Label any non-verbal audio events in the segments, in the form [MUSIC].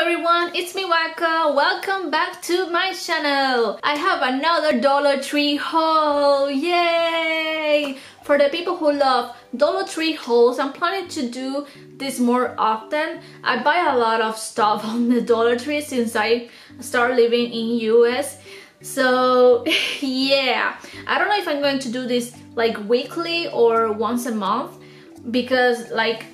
everyone, it's me Waka. Welcome back to my channel. I have another Dollar Tree haul. Yay! For the people who love Dollar Tree hauls, I'm planning to do this more often. I buy a lot of stuff [LAUGHS] on the Dollar Tree since I started living in US. So [LAUGHS] yeah, I don't know if I'm going to do this like weekly or once a month because like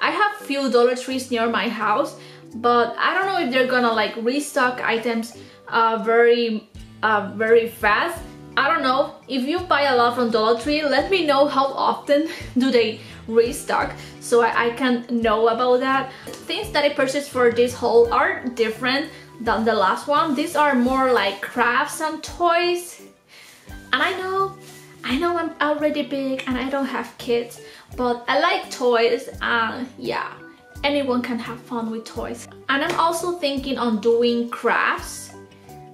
I have few Dollar Trees near my house but I don't know if they're gonna like restock items uh, very uh, very fast. I don't know. If you buy a lot from Dollar Tree let me know how often [LAUGHS] do they restock so I, I can know about that. Things that I purchased for this haul are different than the last one. These are more like crafts and toys. And I know I know I'm already big and I don't have kids but I like toys and yeah anyone can have fun with toys. And I'm also thinking on doing crafts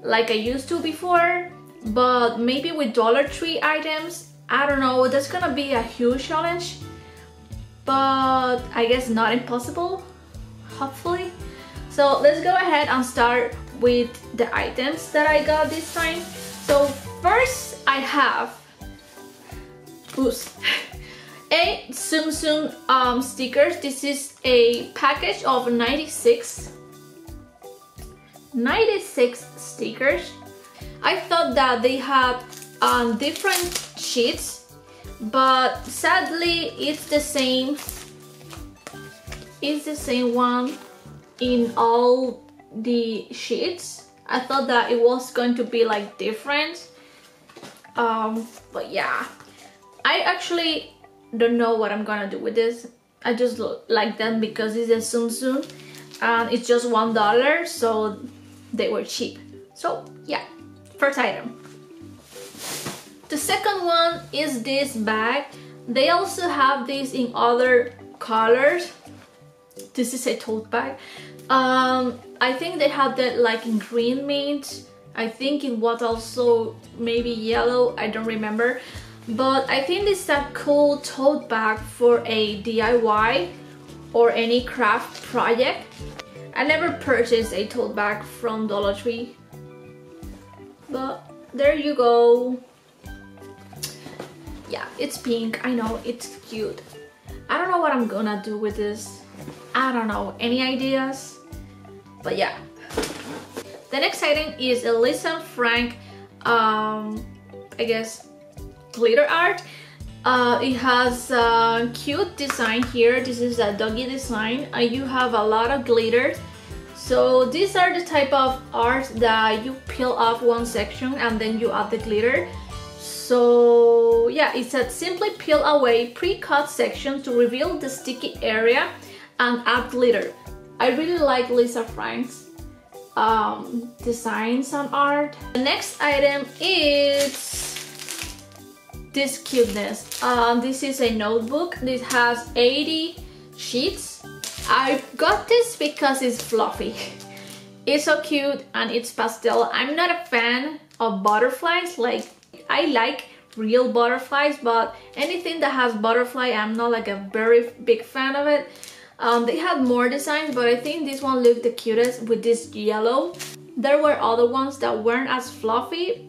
like I used to before, but maybe with Dollar Tree items. I don't know, that's gonna be a huge challenge, but I guess not impossible, hopefully. So let's go ahead and start with the items that I got this time. So first I have, oops, [LAUGHS] a Tsum Tsum um, stickers. This is a package of 96 96 stickers. I thought that they had um, different sheets, but sadly it's the same. It's the same one in all the sheets. I thought that it was going to be like different. Um, but yeah, I actually don't know what I'm gonna do with this. I just like them because it's a Tsum and it's just one dollar so they were cheap. So yeah, first item. The second one is this bag. They also have this in other colors. This is a tote bag. Um, I think they have that like in green mint. I think in what also maybe yellow, I don't remember but I think this is a cool tote bag for a DIY or any craft project. I never purchased a tote bag from Dollar Tree, but there you go. Yeah, it's pink, I know, it's cute. I don't know what I'm gonna do with this. I don't know, any ideas? But yeah. The next item is a Lisa Frank, um, I guess glitter art. Uh, it has a cute design here. This is a doggy design and you have a lot of glitter. So these are the type of art that you peel off one section and then you add the glitter. So yeah, it said simply peel away pre-cut section to reveal the sticky area and add glitter. I really like Lisa Frank's um, designs and art. The next item is this cuteness. Um, this is a notebook. This has 80 sheets. I got this because it's fluffy. [LAUGHS] It's so cute and it's pastel. I'm not a fan of butterflies. Like, I like real butterflies, but anything that has butterfly, I'm not like a very big fan of it. Um, they had more designs, but I think this one looked the cutest with this yellow. There were other ones that weren't as fluffy,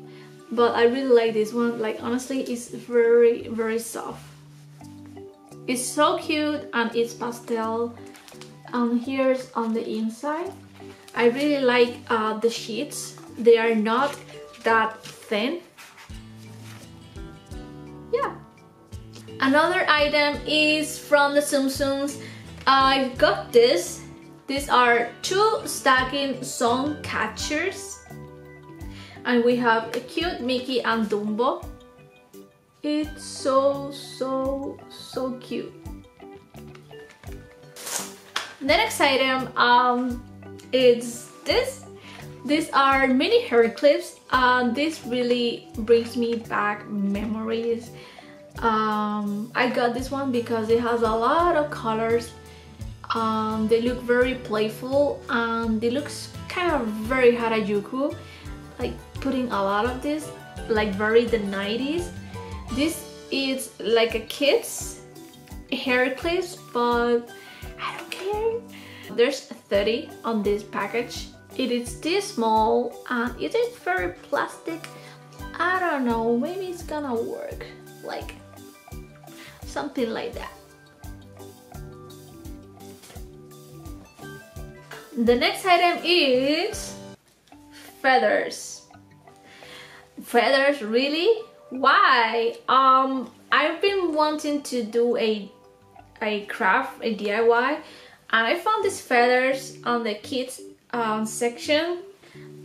but I really like this one. Like honestly it's very very soft. It's so cute and it's pastel. And here's on the inside. I really like uh, the sheets. They are not that thin. Yeah. Another item is from the Tsum Tsums I got this. These are two stacking song catchers and we have a cute Mickey and Dumbo. It's so, so, so cute. The next item um, is this. These are mini hair clips. Uh, this really brings me back memories. Um, I got this one because it has a lot of colors. Um, they look very playful and they look kind of very Harajuku. Like putting a lot of this like very the 90s this is like a kid's hair clips but I don't care There's 30 on this package. It is this small and it is very plastic. I don't know, maybe it's gonna work. Like something like that. The next item is feathers. Feathers, really? Why? Um, I've been wanting to do a a craft, a DIY, and I found these feathers on the kids um, section.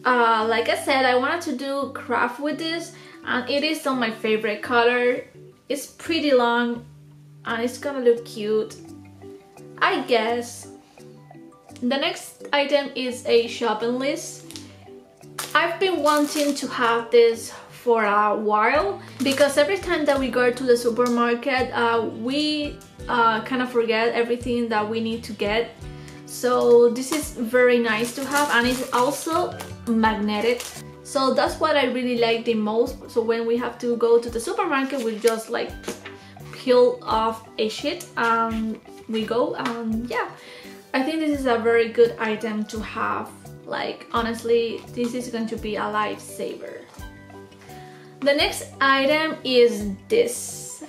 Uh, like I said, I wanted to do craft with this, and it is on my favorite color. It's pretty long, and it's gonna look cute. I guess. The next item is a shopping list. I've been wanting to have this for a while because every time that we go to the supermarket uh, we uh, kind of forget everything that we need to get. So this is very nice to have and it's also magnetic. So that's what I really like the most. So when we have to go to the supermarket we just like peel off a sheet and we go and yeah. I think this is a very good item to have like honestly this is going to be a lifesaver the next item is this.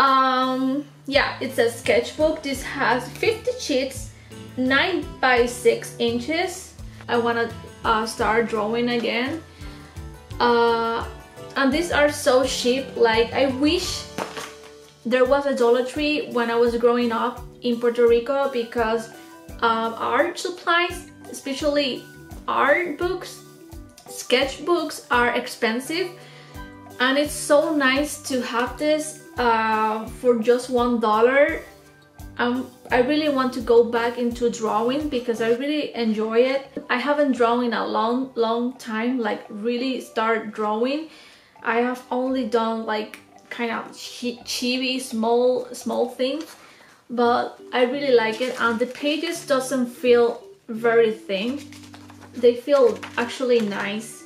Um, yeah, it's a sketchbook. This has 50 sheets, 9 by 6 inches. I want to uh, start drawing again. Uh, and these are so cheap. Like, I wish there was a Dollar Tree when I was growing up in Puerto Rico because um, art supplies, especially art books, sketchbooks are expensive and it's so nice to have this uh, for just one dollar um, I really want to go back into drawing because I really enjoy it. I haven't drawn in a long, long time, like really start drawing. I have only done like kind of chibi, small, small things, but I really like it. And the pages doesn't feel very thin. They feel actually nice.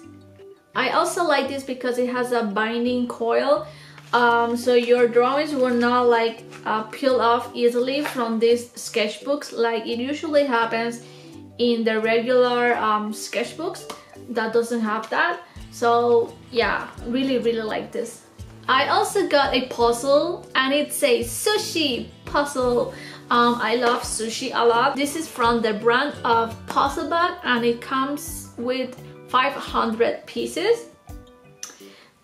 I also like this because it has a binding coil. Um, so your drawings will not like uh, peel off easily from these sketchbooks like it usually happens in the regular um, sketchbooks. That doesn't have that. So yeah really really like this. I also got a puzzle and it's a sushi puzzle um, I love sushi a lot. This is from the brand of Puzzle and it comes with 500 pieces.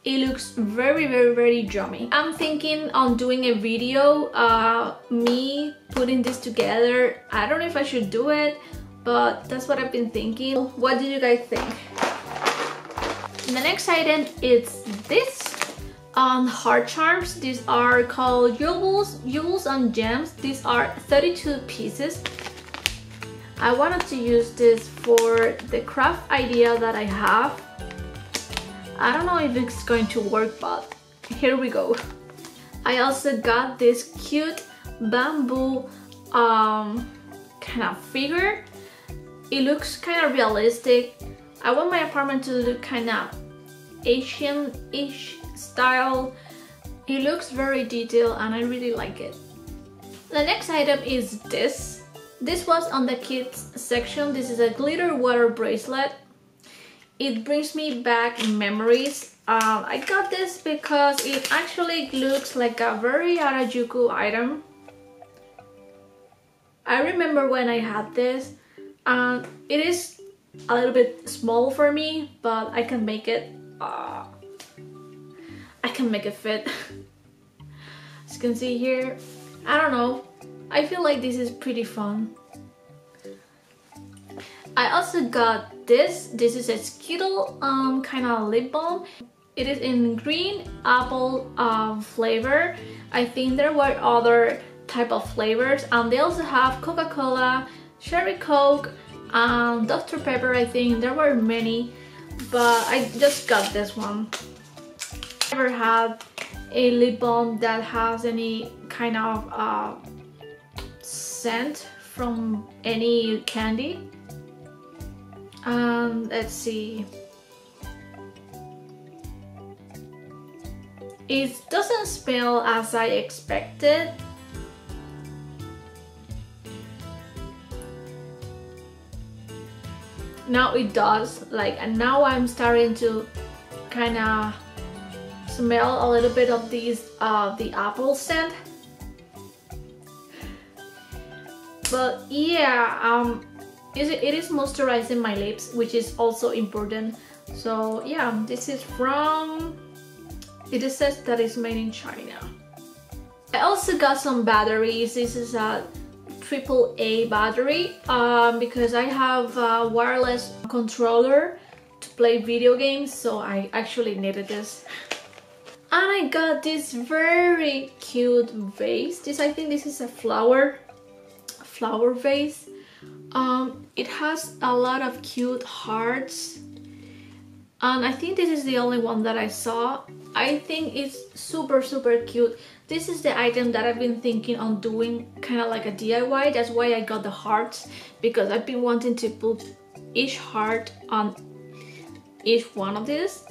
It looks very very very yummy. I'm thinking on doing a video uh me putting this together. I don't know if i should do it but that's what i've been thinking. What do you guys think? The next item is this um, heart charms these are called jewels jewels and gems these are 32 pieces I wanted to use this for the craft idea that I have. I don't know if it's going to work, but here we go. I also got this cute bamboo um, kind of figure. It looks kind of realistic. I want my apartment to look kind of Asian-ish style. It looks very detailed and I really like it. The next item is this. This was on the kids section. This is a glitter water bracelet. It brings me back memories. Um, I got this because it actually looks like a very Harajuku item. I remember when I had this and it is a little bit small for me but I can make it can make it fit as you can see here I don't know I feel like this is pretty fun. I also got this. This is a Skittle um, kind of lip balm. It is in green apple uh, flavor. I think there were other type of flavors and they also have Coca-Cola, Cherry Coke, and Dr. Pepper I think. There were many but I just got this one. Never had a lip balm that has any kind of uh, scent from any candy. Um, let's see. It doesn't smell as I expected. now it does like and now I'm starting to kind of smell a little bit of these uh, the apple scent. But yeah um it is moisturizing my lips which is also important. So yeah this is from it says that it's made in China. I also got some batteries. This is a triple A battery um, because I have a wireless controller to play video games so I actually needed this and I got this very cute vase. This I think this is a flower flower vase. Um, it has a lot of cute hearts. And I think this is the only one that I saw. I think it's super super cute. This is the item that I've been thinking on doing kind of like a DIY that's why I got the hearts because I've been wanting to put each heart on each one of these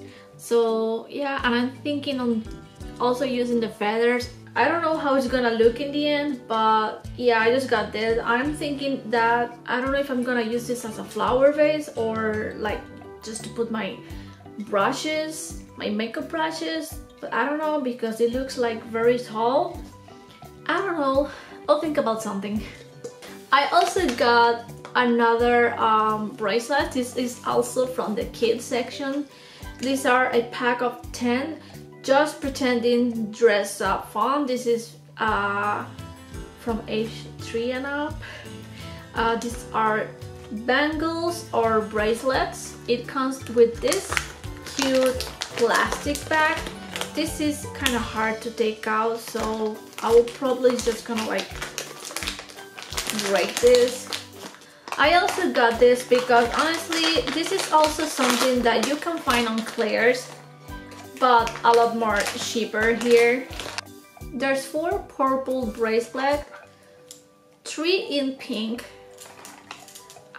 so yeah and I'm thinking on also using the feathers. I don't know how it's gonna look in the end but yeah I just got this. I'm thinking that I don't know if I'm gonna use this as a flower vase or like just to put my brushes my makeup brushes but I don't know because it looks like very tall. I don't know. I'll think about something. I also got another um, bracelet. This is also from the kids section these are a pack of 10 just pretending dress up fun. This is uh, from age 3 and up. Uh, these are bangles or bracelets. It comes with this cute plastic bag. This is kind of hard to take out so I will probably just gonna like break this I also got this because honestly this is also something that you can find on Claire's but a lot more cheaper here. There's four purple bracelet three in pink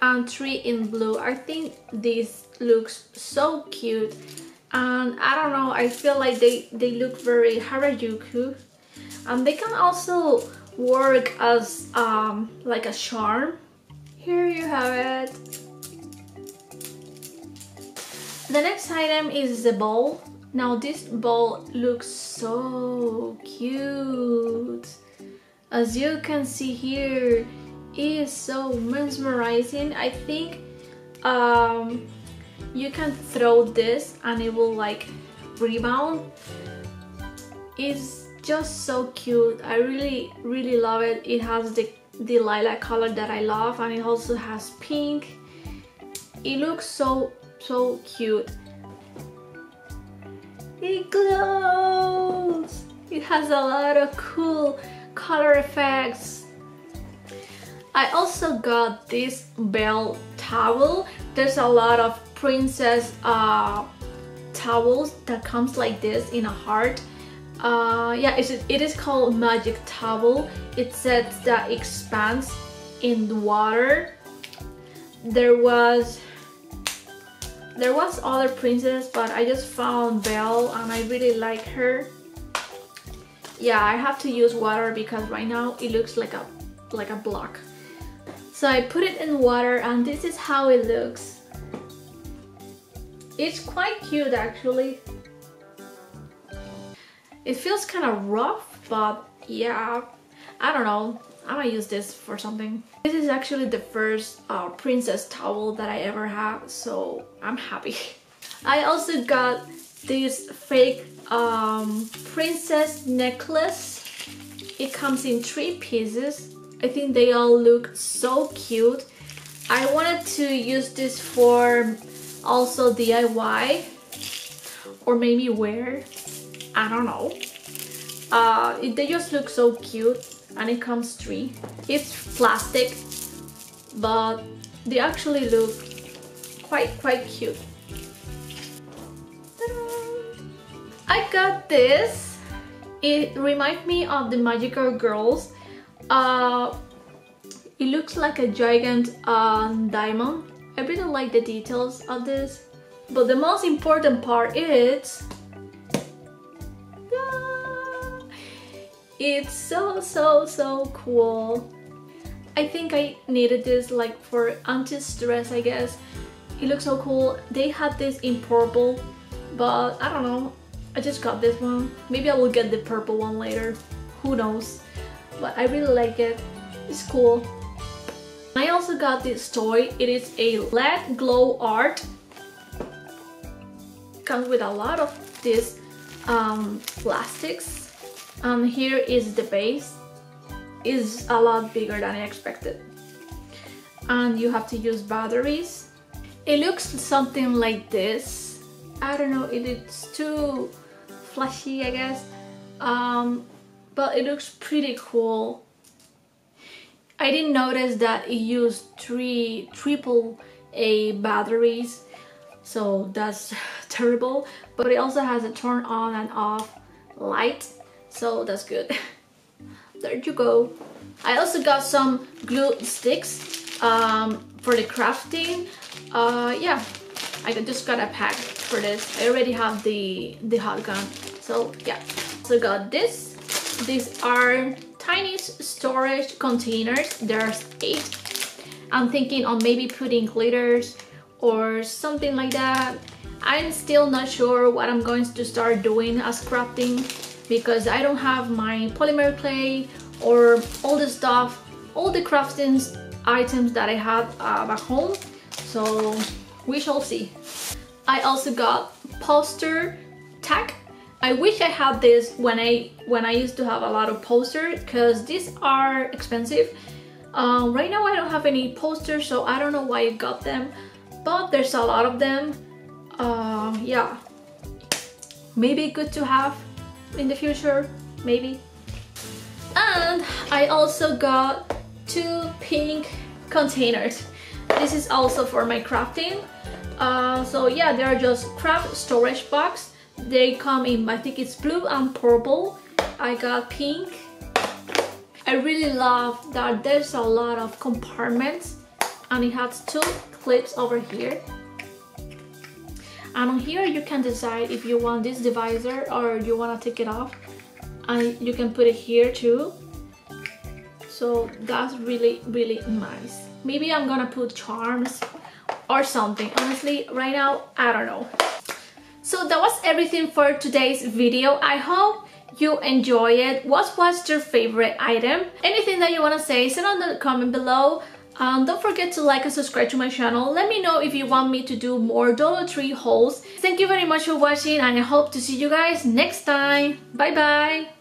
and three in blue. I think this looks so cute and I don't know I feel like they they look very Harajuku. And they can also work as um, like a charm here you have it. The next item is the bowl. Now this bowl looks so cute. As you can see here it is so mesmerizing. I think um, you can throw this and it will like rebound. It's just so cute. I really really love it. It has the the lilac color that I love and it also has pink. It looks so so cute. It glows! It has a lot of cool color effects. I also got this Belle towel. There's a lot of princess uh, towels that comes like this in a heart uh, yeah it's, it is called magic towel. It says that expands in the water. There was there was other princess but I just found Belle and I really like her. Yeah I have to use water because right now it looks like a like a block. So I put it in water and this is how it looks. It's quite cute actually. It feels kind of rough, but yeah, I don't know. I might use this for something. This is actually the first uh, princess towel that I ever have, so I'm happy. [LAUGHS] I also got this fake um, princess necklace. It comes in three pieces. I think they all look so cute. I wanted to use this for also DIY or maybe wear I don't know. Uh, they just look so cute and it comes three it's plastic but they actually look quite quite cute. I got this. It reminds me of the magical girls. Uh, it looks like a giant uh, diamond. I really like the details of this. But the most important part is... It's so, so, so cool. I think I needed this like for anti-stress, I guess. it looks so cool. They had this in purple but I don't know. I just got this one. Maybe I will get the purple one later. Who knows? But I really like it. It's cool. I also got this toy. It is a LED glow art. Comes with a lot of these um, plastics and here is the base. Is a lot bigger than I expected. And you have to use batteries. It looks something like this. I don't know it's too flashy I guess. Um, but it looks pretty cool. I didn't notice that it used three triple A batteries so that's [LAUGHS] terrible. But it also has a turn on and off light so that's good. [LAUGHS] There you go. I also got some glue sticks um, for the crafting. Uh, yeah. I just got a pack for this. I already have the the hot gun. So yeah. So got this. These are tiny storage containers. There's eight. I'm thinking on maybe putting glitters or something like that. I'm still not sure what I'm going to start doing as crafting because I don't have my polymer clay or all the stuff all the crafting items that I had uh, back home. So we shall see. I also got poster tack. I wish I had this when I when I used to have a lot of posters because these are expensive. Um, right now I don't have any posters so I don't know why I got them but there's a lot of them. Uh, yeah. Maybe good to have in the future maybe. And I also got two pink containers. This is also for my crafting. Uh, so yeah they are just craft storage box. They come in I think it's blue and purple. I got pink. I really love that there's a lot of compartments. And it has two clips over here and on here you can decide if you want this divisor or you want to take it off. And you can put it here too. So that's really really nice. Maybe I'm gonna put charms or something. Honestly right now I don't know. So that was everything for today's video. I hope you enjoy it. What was your favorite item? Anything that you want to say send on the comment below um, don't forget to like and subscribe to my channel. Let me know if you want me to do more Dollar Tree hauls. Thank you very much for watching and I hope to see you guys next time. Bye bye!